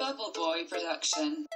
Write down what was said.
Bubble Boy Production.